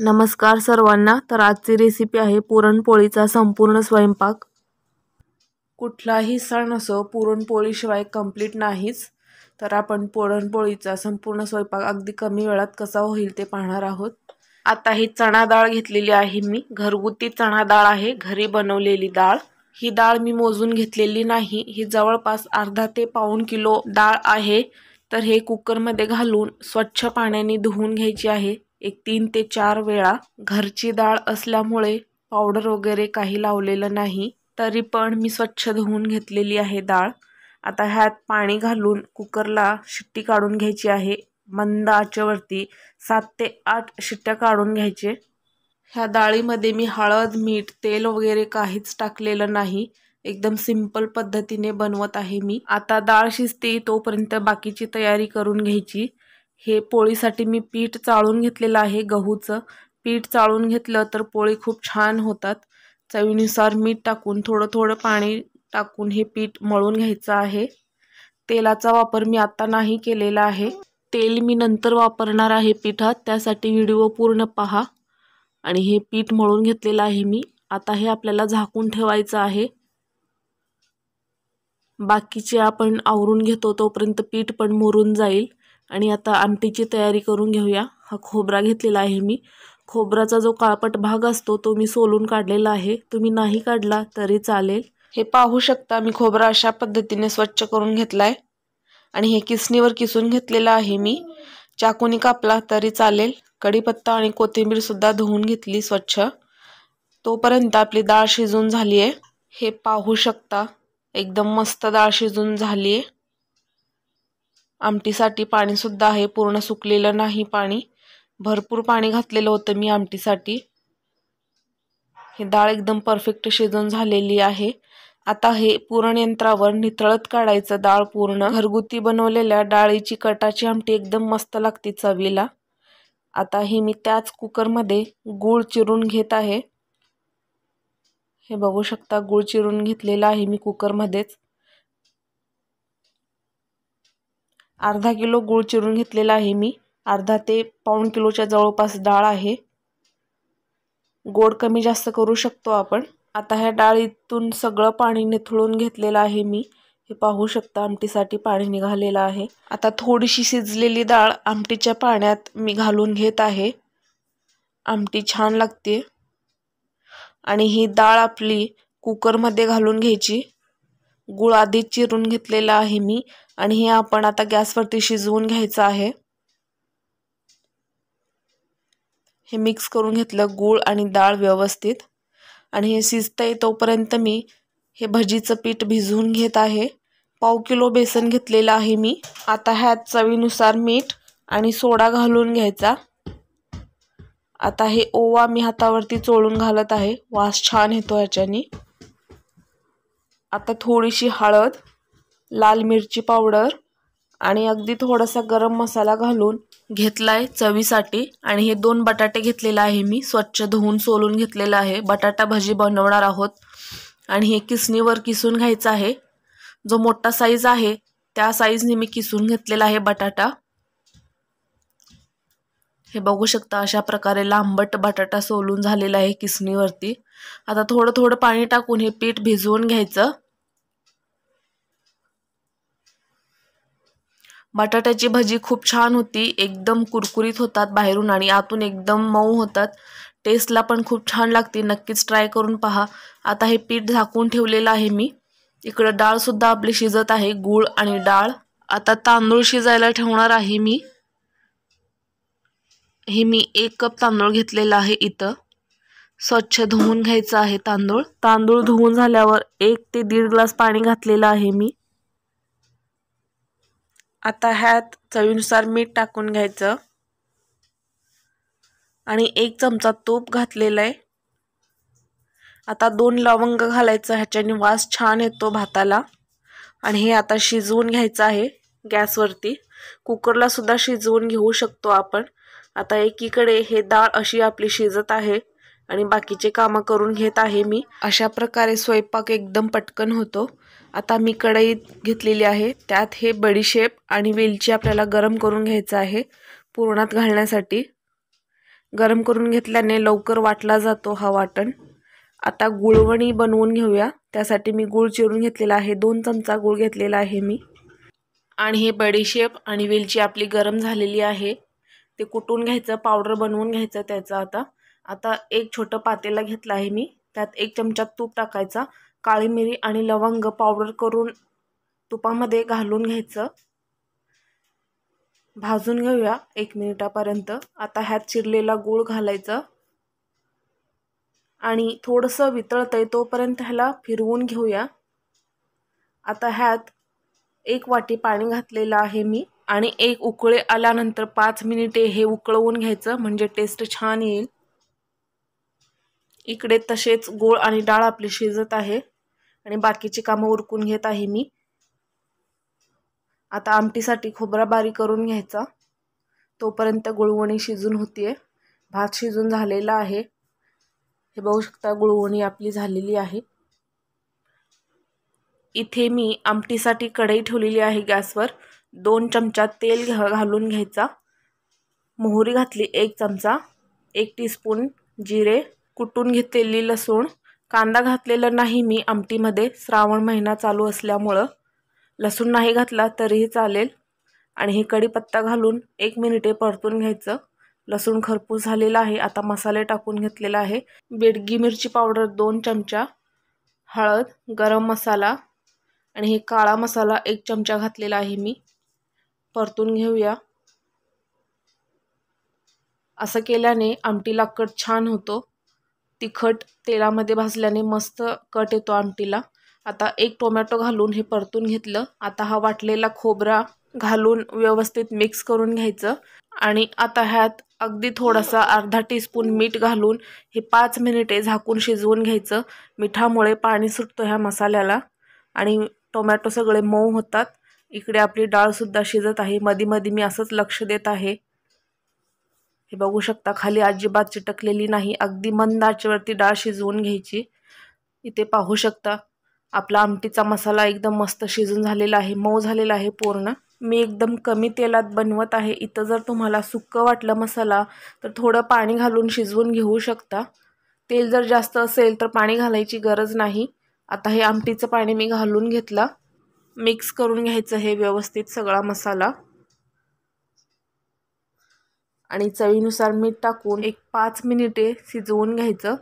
नमस्कार सर्वांना. तर आजची रेसिपी आहे पुरणपोळीचा संपूर्ण स्वयंपाक. कुठलाही सण असो पुरणपोळीशिवाय कंप्लीट नाहीच. तर आपण पुरणपोळीचा संपूर्ण स्वयंपाक अगदी कमी वेळात कसा होईल ते पाहणार आहोत. आता ही चणा डाळ घेतलेली आहे मी. घरगुती चणा डाळ आहे. घरी बनवलेली डाळ. ही डाळ मी मोजून घेतलेली नाही. ही जवळपास अर्धा ते पाऊण किलो डाळ आहे. तर हे कुकरमध्ये घालून स्वच्छ पाण्याने धुवून घ्यायची आहे. एक तीन ते चार वेळा घरची डाळ असल्यामुळे पावडर वगैरे काही लावलेलं नाही. तरी पण मी स्वच्छ धुवून घेतलेली आहे डाळ. आता ह्यात पाणी घालून कुकरला शिट्टी काढून घ्यायची आहे. मंद आचेवरती सात ते आठ शिट्ट्या काढून घ्यायचे. ह्या डाळीमध्ये मी हळद मीठ तेल वगैरे काहीच टाकलेलं नाही. एकदम सिंपल पद्धतीने बनवत आहे मी. आता डाळ शिजते तोपर्यंत बाकीची तयारी करून घ्यायची. हे पोळीसाठी मी पीठ चाळून घेतलेलं आहे गहूचं. पीठ चाळून घेतलं तर पोळी खूप छान होतात. चवीनुसार मीठ टाकून थोडं थोडं पाणी टाकून हे पीठ मळून घ्यायचं आहे. तेलाचा वापर मी आत्ता नाही केलेला आहे. तेल मी नंतर वापरणार आहे पिठात त्यासाठी व्हिडिओ पूर्ण पहा. आणि हे पीठ मळून घेतलेलं आहे मी. आता हे आपल्याला झाकून ठेवायचं आहे. बाकीचे आपण आवरून घेतो तोपर्यंत पीठ पण मुरून जाईल. आणि आता आमटीची तयारी करून घेऊया. हा खोबरा घेतलेला आहे मी. खोबराचा जो काळपट भाग असतो तो मी सोलून काढलेला आहे. तुम्ही नाही काढला तरी चालेल. हे पाहू शकता मी खोबरा अशा पद्धतीने स्वच्छ करून घेतला आहे आणि हे किसणीवर किसून घेतलेलं आहे मी. चाकूनी कापला तरी चालेल. कढीपत्ता आणि कोथिंबीरसुद्धा धुवून घेतली स्वच्छ. तोपर्यंत आपली डाळ शिजून झाली आहे हे पाहू शकता एकदम मस्त डाळ शिजून झाली आहे आमटीसाठी पाणीसुद्धा आहे पूर्ण सुकलेलं नाही पाणी. भरपूर पाणी घातलेलं होतं मी आमटीसाठी. ही डाळ एकदम परफेक्ट शिजून झालेली आहे. आता हे पुरण यंत्रावर नितळत काढायचं डाळ पूर्ण. घरगुती बनवलेल्या डाळीची कटाची आमटी एकदम मस्त लागते चवीला. आता हे मी त्याच कुकरमध्ये गूळ चिरून घेत आहे. हे बघू शकता गूळ चिरून घेतलेला आहे मी कुकरमध्येच. अर्धा किलो गूळ चिरून घेतलेला आहे मी. अर्धा ते पाऊण किलोच्या जवळपास डाळ आहे. गोड कमी जास्त करू शकतो आपण. आता ह्या डाळीतून सगळं पाणी निथळून घेतलेलं आहे मी. हे पाहू शकता आमटीसाठी पाणी निघालेलं आहे. आता थोडीशी शिजलेली डाळ आमटीच्या पाण्यात मी घालून घेत आहे. आमटी छान लागते. आणि ही डाळ आपली कुकरमध्ये घालून घ्यायची. गुळ आधीच चिरून घेतलेला आहे मी आणि हे आपण आता गॅसवरती शिजवून घ्यायचं आहे. हे मिक्स करून घेतलं गूळ आणि डाळ व्यवस्थित. आणि हे शिजतंय तोपर्यंत मी हे भजीचं पीठ भिजवून घेत आहे. पाव किलो बेसन घेतलेलं आहे मी. आता ह्यात चवीनुसार मीठ आणि सोडा घालून घ्यायचा. आता हे ओवा मी हातावरती चोळून घालत आहे. वास छान येतो ह्याच्यानी आता थोडीशी हळद लाल मिरची पावडर आणि अगदी थोडासा गरम मसाला घालून घेतलाय चवीसाठी. आणि हे दोन बटाटे घेतलेले आहे मी. स्वच्छ धुवून सोलून घेतलेलं आहे. बटाटा भजी बनवणार आहोत. आणि हे किसणीवर किसून घ्यायचं आहे. जो मोठा साईज आहे त्या साईजने मी किसून घेतलेला आहे बटाटा. हे बघू शकता अशा प्रकारे लांबट बटाटा सोलून झालेला आहे किसणीवरती. आता थोडं थोडं पाणी टाकून हे पीठ भिजवून घ्यायचं. बटाट्याची भजी खूप छान होती एकदम कुरकुरीत होतात बाहेरून आणि आतून एकदम मऊ होतात. टेस्टला पण खूप छान लागते नक्कीच ट्राय करून पहा. आता हे पीठ झाकून ठेवलेलं आहे मी. इकडं डाळसुद्धा आपली शिजत आहे गूळ आणि डाळ. आता तांदूळ शिजायला ठेवणार आहे मी. हे मी एक कप तांदूळ घेतलेला आहे इथं. स्वच्छ धुवून घ्यायचं आहे तांदूळ. तांदूळ धुवून झाल्यावर एक ते दीड ग्लास पाणी घातलेलं आहे मी. आता ह्यात चवीनुसार मीठ टाकून घ्यायचं. आणि एक चमचा तूप घातलेलं आहे. आता दोन लवंग घालायचं ह्याच्याने वास छान येतो भाताला. आणि हे आता शिजवून घ्यायचं आहे गॅसवरती. कुकरला सुद्धा शिजवून घेऊ शकतो आपण. आता एकीकडे हे डाळ अशी आपली शिजत आहे आणि बाकीचे कामं करून घेत आहे मी. अशा प्रकारे स्वयंपाक एकदम पटकन होतो. आता मी कढईत घेतलेली आहे. त्यात हे बडीशेप आणि वेलची आपल्याला गरम करून घ्यायचं आहे पुरणात घालण्यासाठी. गरम करून घेतल्याने लवकर वाटला जातो हा वाटण. आता गुळवणी बनवून घेऊया. त्यासाठी मी गूळ चिरून घेतलेला आहे. दोन चमचा गूळ घेतलेला आहे मी. आणि हे बडीशेप आणि वेलची आपली गरम झालेली आहे. ते कुटून घ्यायचं पावडर बनवून घ्यायचं त्याचं आता. आता एक छोटं पातेला घेतलं आहे मी. त्यात एक चमचा तूप टाकायचा. काळी मिरी आणि लवंग पावडर करून तुपामध्ये घालून घ्यायचं. भाजून घेऊया एक मिनिटापर्यंत. आता ह्यात चिरलेला गूळ घालायचं. आणि थोडंसं वितळतं आहे तोपर्यंत ह्याला फिरवून घेऊया. आता ह्यात एक वाटी पाणी घातलेलं आहे मी. आणि एक उकळे आल्यानंतर पाच मिनिटे हे उकळवून घ्यायचं म्हणजे टेस्ट छान येईल. इकडे तसेच गोळ आणि डाळ आपली शिजत आहे. आणि बाकीची कामं उरकून घेत आहे मी. आता आमटीसाठी खोबरा बारीक करून घ्यायचा. तोपर्यंत गुळवणी शिजून होतीये. भात शिजून झालेला आहे. हे बघू शकता गुळवणी आपली झालेली आहे. इथे मी आमटीसाठी कढई ठेवलेली आहे गॅसवर. दोन चमचा तेल घ घालून घ्यायचा. मोहरी घातली एक चमचा. एक टीस्पून जिरे. कुटून घेतलेली लसूण. कांदा घातलेला नाही मी आमटीमध्ये. श्रावण महिना चालू असल्यामुळं. लसूण नाही घातला तरीही चालेल. आणि हे कढीपत्ता घालून एक मिनिटे परतून घ्यायचं. लसूण खरपूस झालेला आहे. आता मसाले टाकून घेतलेला आहे. बेडगी मिरची पावडर दोन चमचा. हळद गरम मसाला. आणि हे काळा मसाला एक चमचा घातलेला आहे मी. परतून घेऊया. असं केल्याने आमटीला कट छान होतो. तिखट तेलामध्ये भाजल्याने मस्त कट येतो आमटीला. आता एक टोमॅटो घालून हे परतून घेतलं. आता हा वाटलेला खोबरा घालून व्यवस्थित मिक्स करून घ्यायचं. आणि आता ह्यात अगदी थोडासा अर्धा टीस्पून मीठ घालून हे पाच मिनिटे झाकून शिजवून घ्यायचं. मिठामुळे पाणी सुटतं ह्या मसाल्याला. आणि टोमॅटो सगळे मऊ होतात. इकडे आपली डाळसुद्धा शिजत आहे. मधी मधी मी असंच लक्ष देत आहे. हे बघू शकता खाली अजिबात चिटकलेली नाही. अगदी मंद आचेवरती डाळ शिजवून घ्यायची. इथे पाहू शकता आपला आमटीचा मसाला एकदम मस्त शिजून झालेला आहे मऊ झालेला आहे पूर्ण. मी एकदम कमी तेलात बनवत आहे. इथं जर तुम्हाला सुक्कं वाटलं मसाला तर थोडं पाणी घालून शिजवून घेऊ शकता. तेल जर जास्त असेल तर पाणी घालायची गरज नाही. आता हे आमटीचं पाणी मी घालून घेतलं. मिक्स करून घ्यायचं हे व्यवस्थित सगळा मसाला. आणि चवीनुसार मीठ टाकून एक पाच मिनिटे शिजवून घ्यायचं.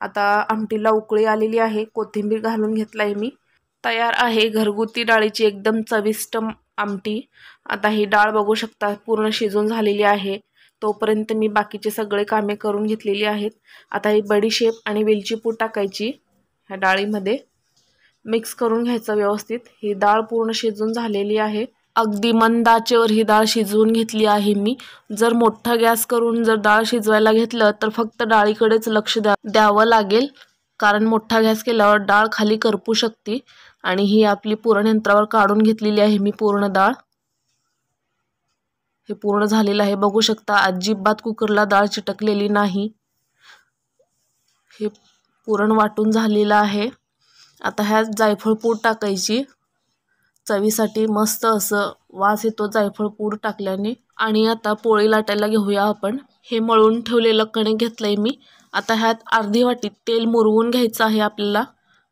आता आमटीला उकळी आलेली आहे. कोथिंबीर घालून घेतला आहे मी. तयार आहे घरगुती डाळीची एकदम चविष्ट आमटी. आता ही डाळ बघू शकता पूर्ण शिजून झालेली आहे. तोपर्यंत मी बाकीचे सगळे कामे करून घेतलेली आहेत. आता ही बडीशेप आणि वेलची पूड टाकायची ह्या डाळीमध्ये. मिक्स करून घ्यायचं व्यवस्थित. ही डाळ पूर्ण शिजून झालेली आहे. अगदी मंद आचेवर ही डाळ शिजवून घेतली आहे मी. जर मोठा गॅस करून जर डाळ शिजवायला घेतलं तर फक्त डाळीकडेच लक्ष द्या द्यावं लागेल. कारण मोठा गॅस केल्यावर डाळ खाली करपू शकते. आणि ही आपली पुरण यंत्रावर काढून घेतलेली आहे मी पूर्ण डाळ. हे पूर्ण झालेलं आहे. बघू शकता अजिबात कुकरला डाळ चिटकलेली नाही. हे पुरण वाटून झालेलं आहे. आता ह्यात जायफळ पूड टाकायची. चवीसाठी मस्त असं वास येतो जायफळ पूड टाकल्याने. आणि आता पोळी लाटायला घेऊया आपण. हे मळून ठेवलेलं कणिक घेतलंय मी. आता ह्यात अर्धी वाटी तेल मुरवून घ्यायचं आहे आपल्याला.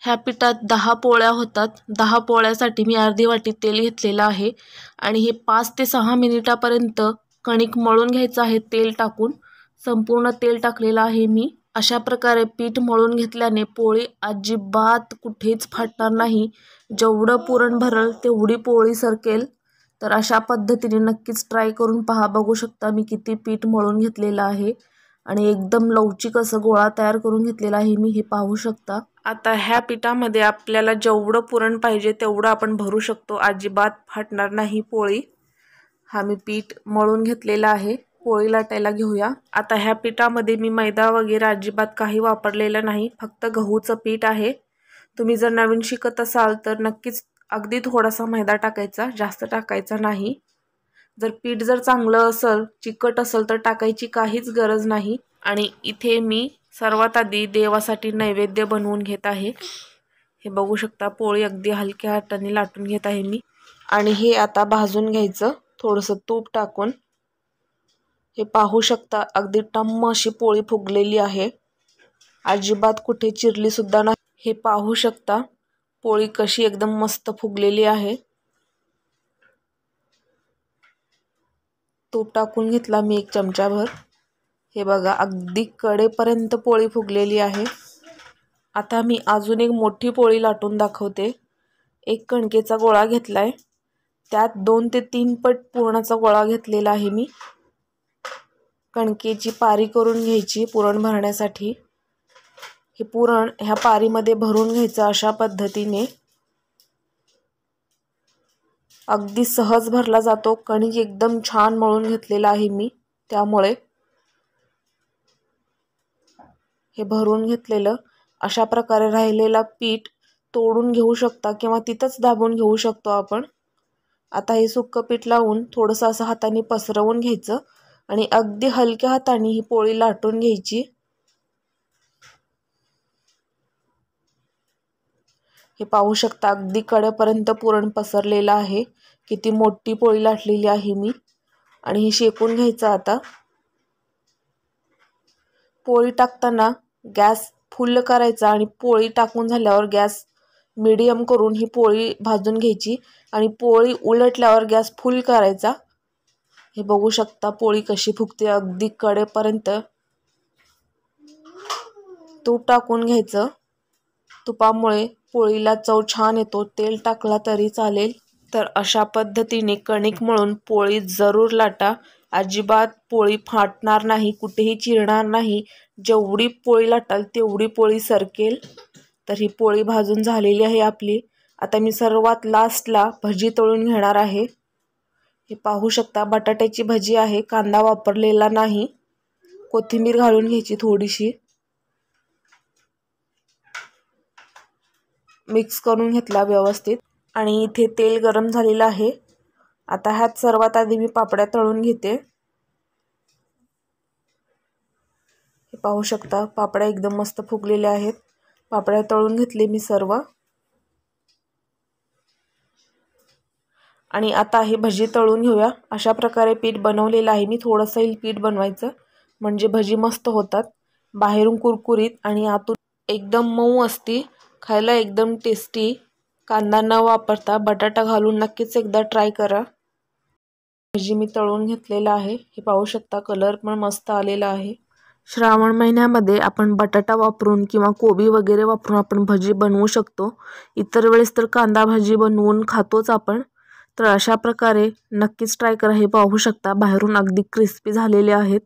ह्या पिठात दहा पोळ्या होतात. दहा पोळ्यासाठी मी अर्धी वाटी तेल घेतलेलं आहे. आणि हे पाच ते सहा मिनिटापर्यंत कणिक मळून घ्यायचं आहे तेल टाकून. संपूर्ण तेल टाकलेलं आहे मी. अशा प्रकारे पीठ मळून घेतल्याने पोळी अजिबात कुठेच फाटणार नाही. जेवढं पुरण भरल तेवढी पोळी सरकेल. तर अशा पद्धतीने नक्कीच ट्राय करून पहा. बघू शकता मी किती पीठ मळून घेतलेलं आहे. आणि एकदम लवचिक असं गोळा तयार करून घेतलेला आहे मी हे पाहू शकता. आता ह्या पिठामध्ये आपल्याला जेवढं पुरण पाहिजे तेवढं आपण भरू शकतो. अजिबात फाटणार नाही पोळी. हा मी पीठ मळून घेतलेला आहे. पोळी लाटायला घेऊया. आता ह्या पिठामध्ये मी मैदा वगैरे अजिबात काही वापरलेलं नाही. फक्त गहूचं पीठ आहे. तुम्ही जर नवीन शिकत असाल तर नक्कीच अगदी थोडासा मैदा टाकायचा. जास्त टाकायचा नाही. जर पीठ जर चांगलं असेल चिकट असेल तर टाकायची काहीच गरज नाही. आणि इथे मी सर्वात आधी देवासाठी नैवेद्य बनवून घेत आहे. हे बघू शकता पोळी अगदी हलक्या हाताने लाटून घेत आहे मी. आणि हे आता भाजून घ्यायचं. थोडंसं तूप टाकून. हे पाहू शकता अगदी टम्म अशी पोळी फुगलेली आहे. अजिबात कुठे चिरली सुद्धा नाही. हे पाहू शकता पोळी कशी एकदम मस्त फुगलेली आहे. तूप टाकून घेतला मी एक चमचाभर. हे बघा अगदी कडेपर्यंत पोळी फुगलेली आहे. आता मी अजून एक मोठी पोळी लाटून दाखवते. एक कणकेचा गोळा घेतला आहे त्यात दोन ते तीन पट पुरणाचा गोळा घेतलेला आहे मी. कणकेची पारी करून घ्यायची पुरण भरण्यासाठी. हे पुरण ह्या पारीमध्ये भरून घ्यायचं अशा पद्धतीने. अगदी सहज भरला जातो. कणिक एकदम छान मळून घेतलेला आहे मी त्यामुळे. हे भरून घेतलेलं. अशा प्रकारे राहिलेला पीठ तोडून घेऊ शकता किंवा तिथंच दाबून घेऊ शकतो आपण. आता हे सुक्क पीठ लावून थोडंसं असं हाताने पसरवून घ्यायचं. आणि अगदी हलक्या हाताने ही पोळी लाटून घ्यायची. हे पाहू शकता अगदी कडेपर्यंत पुरण पसरलेलं आहे. किती मोठी पोळी लाटलेली आहे मी. आणि हे शेकून घ्यायचं आता. पोळी टाकताना गॅस फुल्ल करायचा आणि पोळी टाकून झाल्यावर गॅस मिडियम करून ही पोळी भाजून घ्यायची. आणि पोळी उलटल्यावर गॅस फुल करायचा. हे बघू शकता पोळी कशी फुगते अगदी कडेपर्यंत. तूप टाकून घ्यायचं. तुपामुळे पोळीला चव छान येतो. तेल टाकला तरी चालेल. तर अशा पद्धतीने कणिक मळून पोळी जरूर लाटा. अजिबात पोळी फाटणार नाही कुठेही चिरणार नाही. जेवढी पोळी लाटाल तेवढी पोळी सरकेल. तर ही पोळी भाजून झालेली आहे आपली. आता मी सर्वात लास्टला भजी तळून घेणार आहे. हे पाहू शकता बटाट्याची भजी आहे कांदा वापरलेला नाही. कोथिंबीर घालून घ्यायची थोडीशी. मिक्स करून घेतला व्यवस्थित. आणि इथे तेल गरम झालेलं आहे. आता ह्यात सर्वात आधी मी पापड्या तळून घेते. हे पाहू शकता पापड्या एकदम मस्त फुगलेल्या आहेत. पापड्या तळून घेतले मी सर्व. आणि आता हे भजी तळून घेऊया. अशा प्रकारे पीठ बनवलेलं आहे. मी थोडंसं हे पीठ बनवायचं. म्हणजे भजी मस्त होतात. बाहेरून कुरकुरीत आणि आतून एकदम मऊ असती. खायला एकदम टेस्टी कांदा न वापरता बटाटा घालून नक्कीच एकदा ट्राय करा. भजी मी तळून घेतलेलं आहे. हे पाहू शकता कलर पण मस्त आलेला आहे. श्रावण महिन्यामध्ये आपण बटाटा वापरून किंवा कोबी वगैरे वापरून आपण भजी बनवू शकतो. इतर वेळेस तर कांदा भाजी बनवून खातोच आपण. तर अशा प्रकारे नक्कीच ट्राय करा. हे पाहू शकता बाहेरून अगदी क्रिस्पी झालेले आहेत.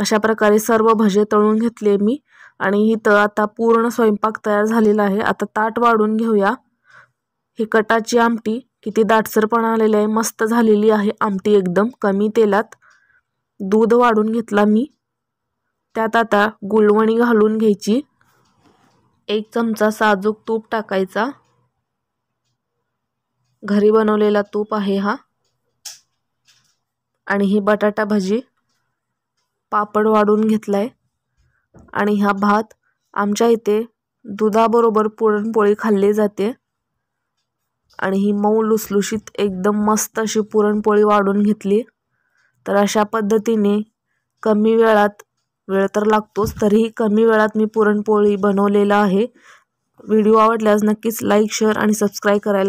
अशा प्रकारे सर्व भजे तळून घेतले मी आणि इथं आता पूर्ण स्वयंपाक तयार झालेला आहे. आता ताट वाढून घेऊया. ही कटाची आमटी किती दाटसरपणा आलेली आहे मस्त झालेली आहे आमटी एकदम कमी तेलात. दूध वाढून घेतला मी. त्यात आता गुळवणी घालून घ्यायची. एक चमचा साजूक तूप टाकायचा. घरी बनवलेला तूप आहे हा. आणि ही बटाटा भजी पापड वाढून घेतलाय. आणि हा भात आमच्या इथे दुधाबरोबर पुरणपोळी खाल्ली जाते. आणि ही मऊ लुसलुशीत एकदम मस्त अशी पुरणपोळी वाढून घेतली. तर अशा पद्धतीने कमी वेळात वेळ तर लागतोच तरीही कमी वेळात मी पुरणपोळी बनवलेला आहे. व्हिडिओ आवडल्यास नक्कीच लाईक शेअर आणि सबस्क्राईब करायला